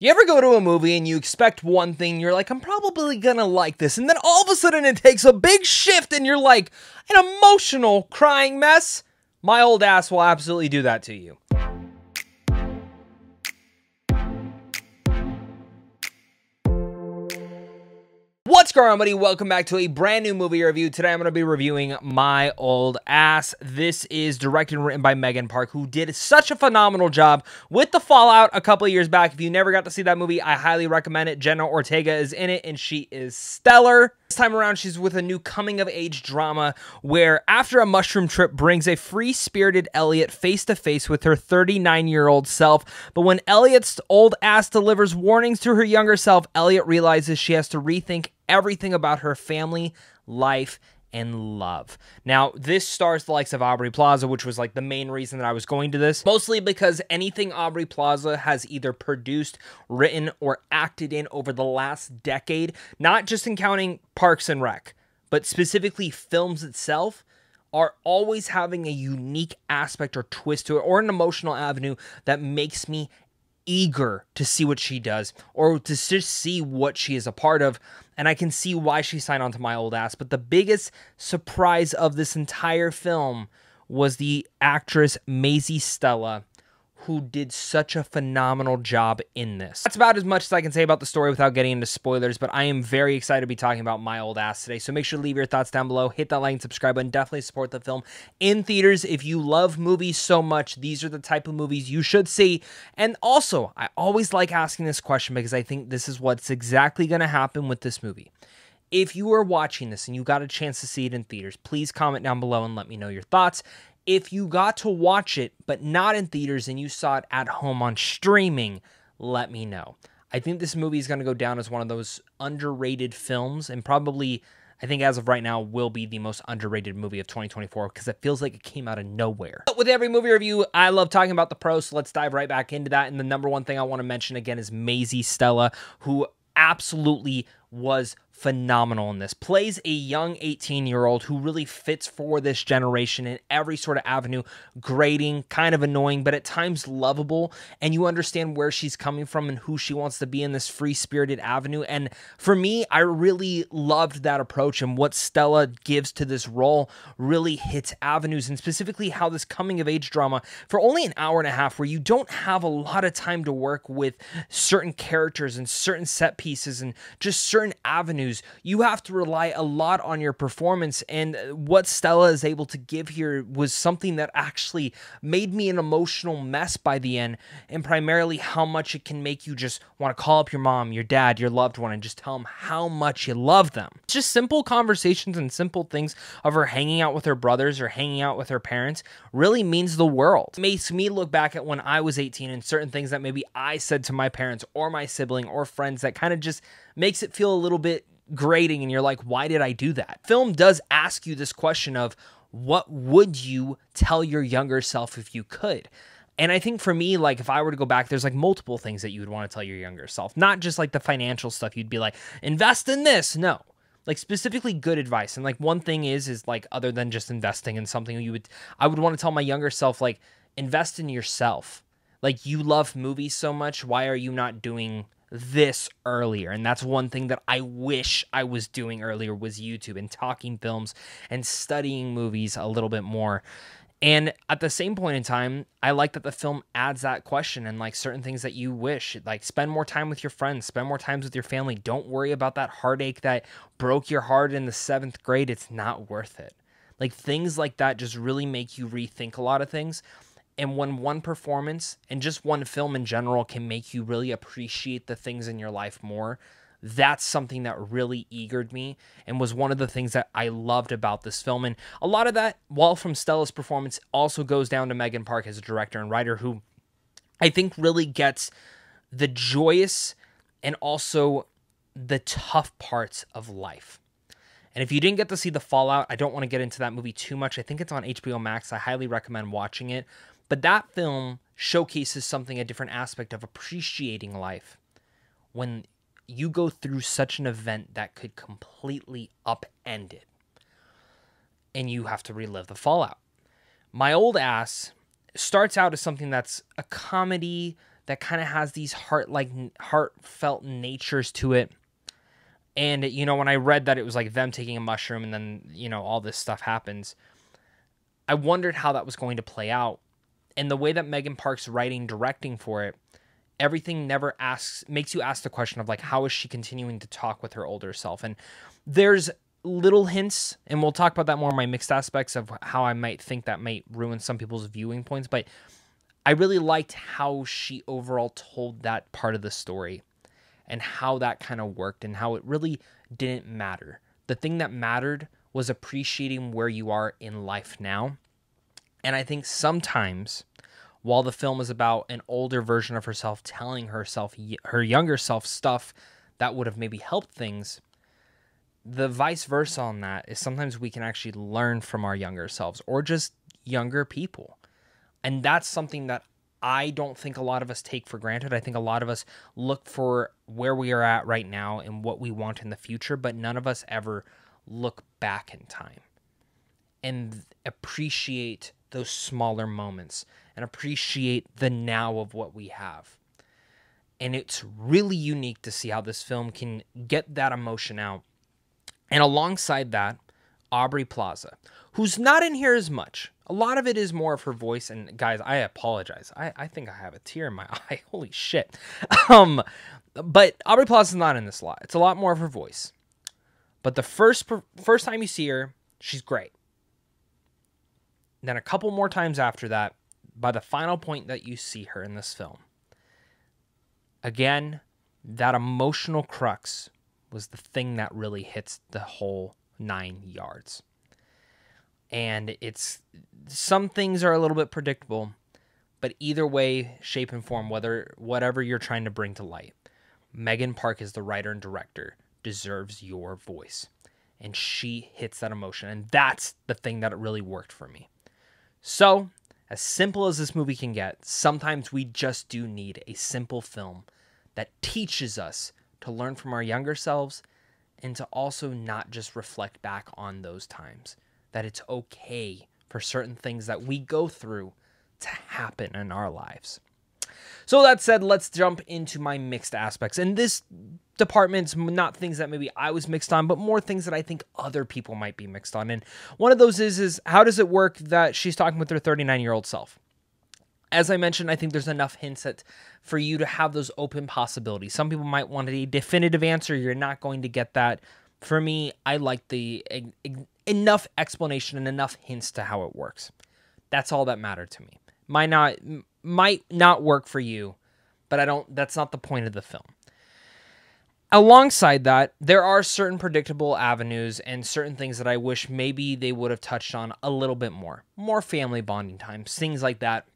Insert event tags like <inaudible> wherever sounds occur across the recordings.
You ever go to a movie and you expect one thing, you're like, I'm probably gonna like this, and then all of a sudden it takes a big shift and you're like, an emotional crying mess? My old ass will absolutely do that to you. What's going on, buddy? Welcome back to a brand new movie review. Today I'm going to be reviewing My Old Ass. This is directed and written by Megan Park, who did such a phenomenal job with The Fallout a couple of years back. If you never got to see that movie, I highly recommend it. Jenna Ortega is in it, and she is stellar. This time around, she's with a new coming of age drama where, after a mushroom trip brings a free spirited Elliott face to face with her 39 year old self, but when Elliott's old ass delivers warnings to her younger self, Elliott realizes she has to rethink everything about her family, life, and love. Now, this stars the likes of Aubrey Plaza, which was like the main reason that I was going to this, mostly because anything Aubrey Plaza has either produced, written, or acted in over the last decade, not just in counting Parks and Rec, but specifically films itself, are always having a unique aspect or twist to it or an emotional avenue that makes me eager to see what she does or to just see what she is a part of. And I can see why she signed on to my old ass. But the biggest surprise of this entire film was the actress Maisy Stella who did such a phenomenal job in this. That's about as much as I can say about the story without getting into spoilers, but I am very excited to be talking about My Old Ass today. So make sure to leave your thoughts down below, hit that like and subscribe button, definitely support the film in theaters. If you love movies so much, these are the type of movies you should see. And also, I always like asking this question because I think this is what's exactly going to happen with this movie. If you are watching this and you got a chance to see it in theaters, please comment down below and let me know your thoughts if you got to watch it but not in theaters and you saw it at home on streaming, let me know. I think this movie is going to go down as one of those underrated films and probably I think as of right now will be the most underrated movie of 2024 because it feels like it came out of nowhere. But with every movie review, I love talking about the pros, so let's dive right back into that. And the number one thing I want to mention again is Maisy Stella, who absolutely was phenomenal in this. Plays a young 18 year old who really fits for this generation in every sort of avenue. Grating, kind of annoying, but at times lovable. And you understand where she's coming from and who she wants to be in this free spirited avenue. And for me, I really loved that approach. And what Stella gives to this role really hits avenues and specifically how this coming of age drama for only an hour and a half, where you don't have a lot of time to work with certain characters and certain set pieces and just certain avenues you have to rely a lot on your performance. And uh, what Stella is able to give here was something that actually made me an emotional mess by the end, and primarily how much it can make you just want to call up your mom, your dad, your loved one, and just tell them how much you love them. It's just simple conversations and simple things of her hanging out with her brothers or hanging out with her parents really means the world. It makes me look back at when I was 18 and certain things that maybe I said to my parents or my sibling or friends that kind of just makes it feel a little bit grating and you're like, why did I do that? Film does ask you this question of what would you tell your younger self if you could? And I think for me, like if I were to go back, there's like multiple things that you would want to tell your younger self, not just like the financial stuff. You'd be like, invest in this. No, like specifically good advice. And like one thing is, is like other than just investing in something, you would, I would want to tell my younger self, like, invest in yourself. Like you love movies so much. Why are you not doing this earlier. And that's one thing that i wish i was doing earlier was youtube and talking films and studying movies a little bit more. And at the same point in time i like that the film adds that question and like certain things that you wish like spend more time with your friends spend more times with your family. Don't worry about that heartache that broke your heart in the seventh grade. It's not worth it. Like things like that just really make you rethink a lot of things and when one performance and just one film in general can make you really appreciate the things in your life more, that's something that really eagered me and was one of the things that I loved about this film. And a lot of that, while from Stella's performance, also goes down to Megan Park as a director and writer who I think really gets the joyous and also the tough parts of life. And if you didn't get to see The Fallout, I don't want to get into that movie too much. I think it's on HBO Max. I highly recommend watching it. But that film showcases something, a different aspect of appreciating life when you go through such an event that could completely upend it and you have to relive the fallout. My old ass starts out as something that's a comedy that kind of has these heart like heartfelt natures to it. And you know, when I read that it was like them taking a mushroom and then, you know, all this stuff happens, I wondered how that was going to play out. And the way that Megan Park's writing, directing for it, everything never asks makes you ask the question of like how is she continuing to talk with her older self? And there's little hints, and we'll talk about that more in my mixed aspects of how I might think that might ruin some people's viewing points, but I really liked how she overall told that part of the story and how that kind of worked and how it really didn't matter. The thing that mattered was appreciating where you are in life now. And I think sometimes while the film is about an older version of herself telling herself her younger self stuff that would have maybe helped things, the vice versa on that is sometimes we can actually learn from our younger selves or just younger people. And that's something that I don't think a lot of us take for granted. I think a lot of us look for where we are at right now and what we want in the future, but none of us ever look back in time and appreciate those smaller moments and appreciate the now of what we have. And it's really unique to see how this film can get that emotion out. And alongside that, Aubrey Plaza, who's not in here as much. A lot of it is more of her voice. And guys, I apologize. I, I think I have a tear in my <laughs> eye. Holy shit. <laughs> Um, but Aubrey Plaza is not in this lot. It's a lot more of her voice. But the first first time you see her, she's great. Then a couple more times after that, by the final point that you see her in this film, again, that emotional crux was the thing that really hits the whole nine yards. And it's some things are a little bit predictable, but either way, shape and form, whether whatever you're trying to bring to light, Megan Park is the writer and director, deserves your voice. And she hits that emotion. And that's the thing that it really worked for me. So, as simple as this movie can get, sometimes we just do need a simple film that teaches us to learn from our younger selves and to also not just reflect back on those times. That it's okay for certain things that we go through to happen in our lives. So that said, let's jump into my mixed aspects. And this department's not things that maybe I was mixed on, but more things that I think other people might be mixed on. And one of those is is how does it work that she's talking with her 39-year-old self? As I mentioned, I think there's enough hints that for you to have those open possibilities. Some people might want a definitive answer. You're not going to get that. For me, I like the enough explanation and enough hints to how it works. That's all that mattered to me. Might not might not work for you, but I don't that's not the point of the film. Alongside that, there are certain predictable avenues and certain things that I wish maybe they would have touched on a little bit more. More family bonding times, things like that.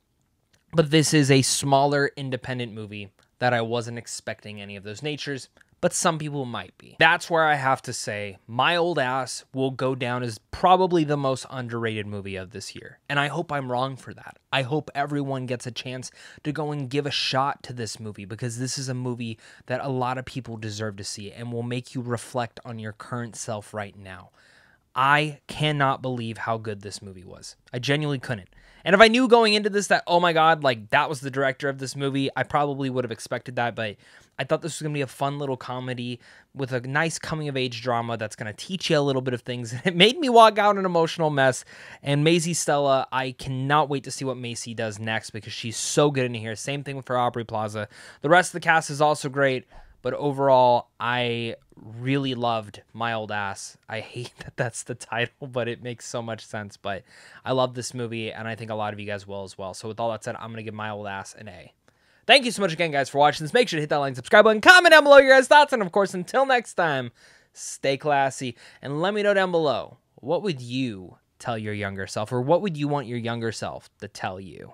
But this is a smaller independent movie that I wasn't expecting any of those natures but some people might be. That's where I have to say My Old Ass will go down as probably the most underrated movie of this year. And I hope I'm wrong for that. I hope everyone gets a chance to go and give a shot to this movie because this is a movie that a lot of people deserve to see and will make you reflect on your current self right now. I cannot believe how good this movie was. I genuinely couldn't. And if I knew going into this that, oh my God, like that was the director of this movie, I probably would have expected that. But I thought this was going to be a fun little comedy with a nice coming of age drama that's going to teach you a little bit of things. <laughs> It made me walk out an emotional mess. And Maisy Stella, I cannot wait to see what Maisy does next because she's so good in here. Same thing with her Aubrey Plaza. The rest of the cast is also great. But overall, I really loved My Old Ass. I hate <laughs> that that's the title, but it makes so much sense. But I love this movie, and I think a lot of you guys will as well. So, with all that said, I'm going to give My Old Ass an A. Thank you so much again, guys, for watching this. Make sure to hit that like, subscribe button, comment down below your guys' thoughts, and of course, until next time, stay classy. And let me know down below what would you tell your younger self, or what would you want your younger self to tell you?